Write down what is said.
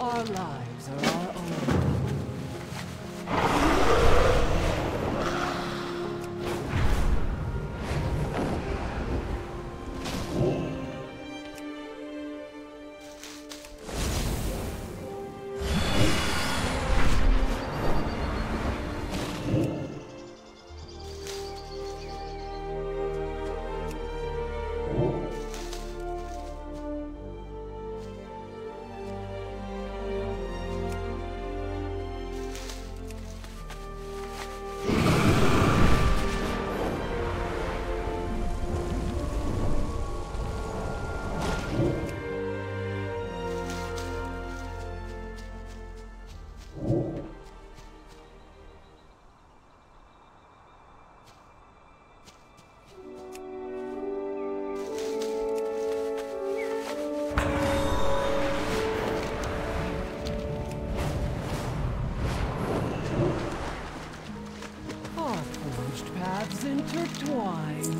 Our lives are our own. Our forged paths intertwine.